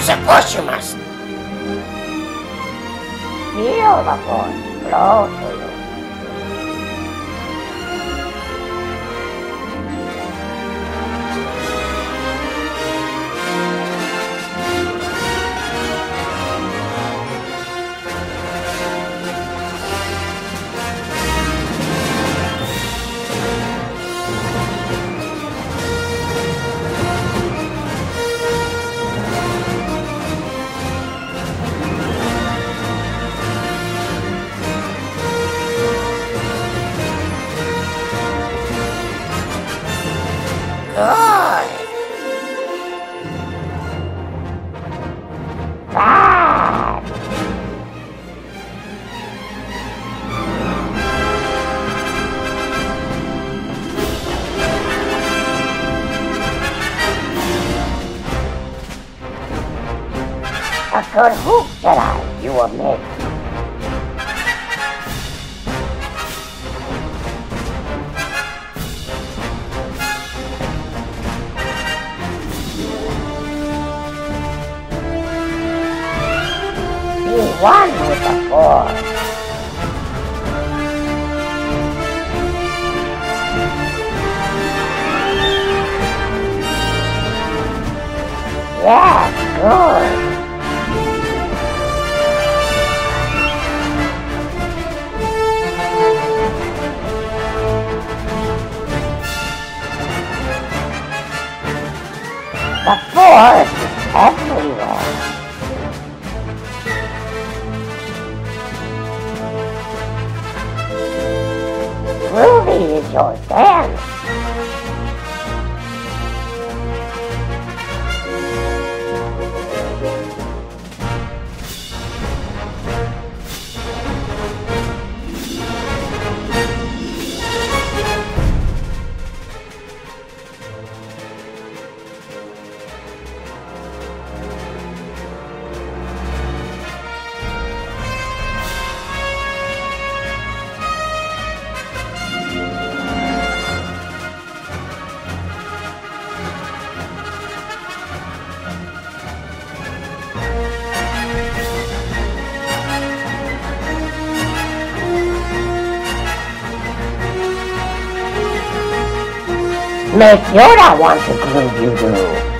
suppose you must. Feel the Bad. A good hoop, I. You were missed. Won with the force. Yes, good. The force Make Yoda want to glue you do.